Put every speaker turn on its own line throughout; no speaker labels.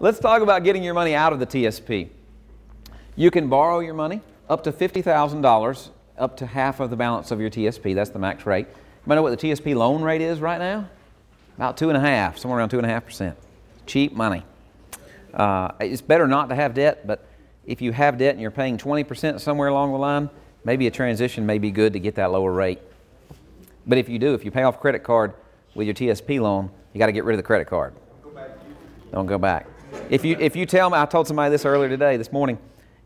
Let's talk about getting your money out of the TSP. You can borrow your money up to $50,000, up to half of the balance of your TSP. That's the max rate. You know what the TSP loan rate is right now? About two and a half, somewhere around two and a half percent. Cheap money. Uh, it's better not to have debt, but if you have debt and you're paying 20% somewhere along the line, maybe a transition may be good to get that lower rate. But if you do, if you pay off credit card with your TSP loan, you got to get rid of the credit card. Don't go back. If you, if you tell me, I told somebody this earlier today, this morning,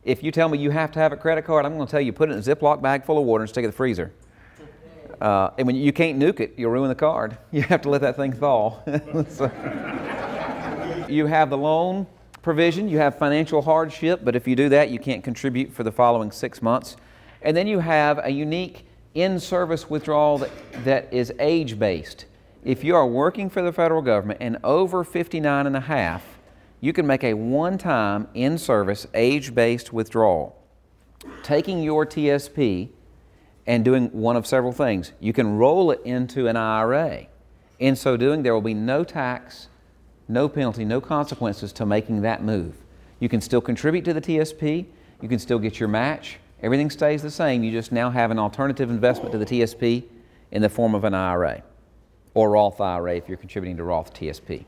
if you tell me you have to have a credit card, I'm going to tell you put it in a Ziploc bag full of water and stick it in the freezer. Uh, and when you can't nuke it, you'll ruin the card. You have to let that thing thaw. so, you have the loan provision, you have financial hardship, but if you do that, you can't contribute for the following six months. And then you have a unique in service withdrawal that, that is age based. If you are working for the federal government and over 59 and a half, you can make a one time in service age based withdrawal. Taking your TSP and doing one of several things. You can roll it into an IRA. In so doing, there will be no tax, no penalty, no consequences to making that move. You can still contribute to the TSP, you can still get your match, everything stays the same. You just now have an alternative investment to the TSP in the form of an IRA or Roth IRA if you're contributing to Roth TSP.